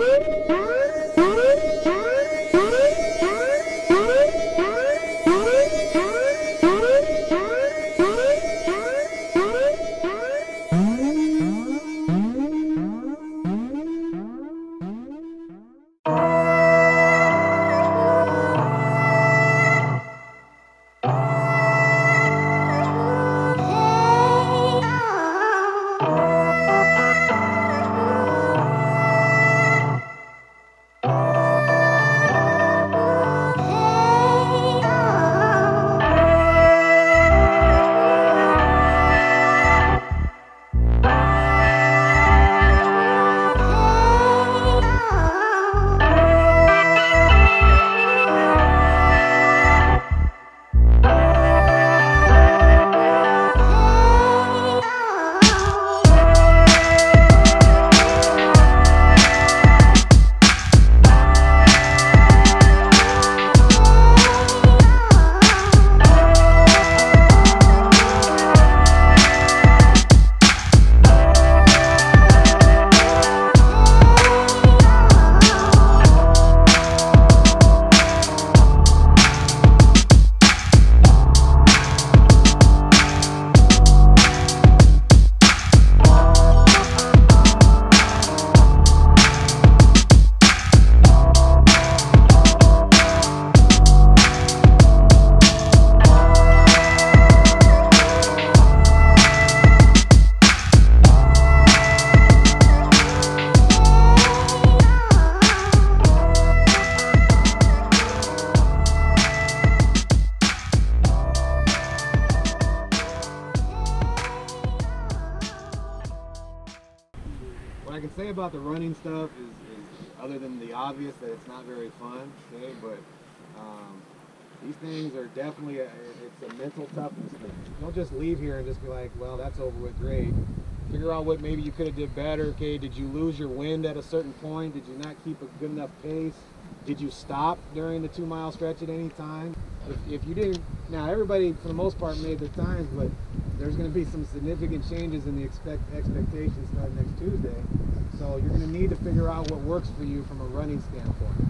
Ah! I can say about the running stuff is, is other than the obvious that it's not very fun, okay, but um, these things are definitely, a, it's a mental toughness thing. Don't just leave here and just be like, well, that's over with, great. Figure out what maybe you could have did better, okay, did you lose your wind at a certain point? Did you not keep a good enough pace? Did you stop during the two mile stretch at any time? If, if you didn't, now everybody for the most part made their times, but there's going to be some significant changes in the expect, expectations starting next Tuesday. So you're going to need to figure out what works for you from a running standpoint.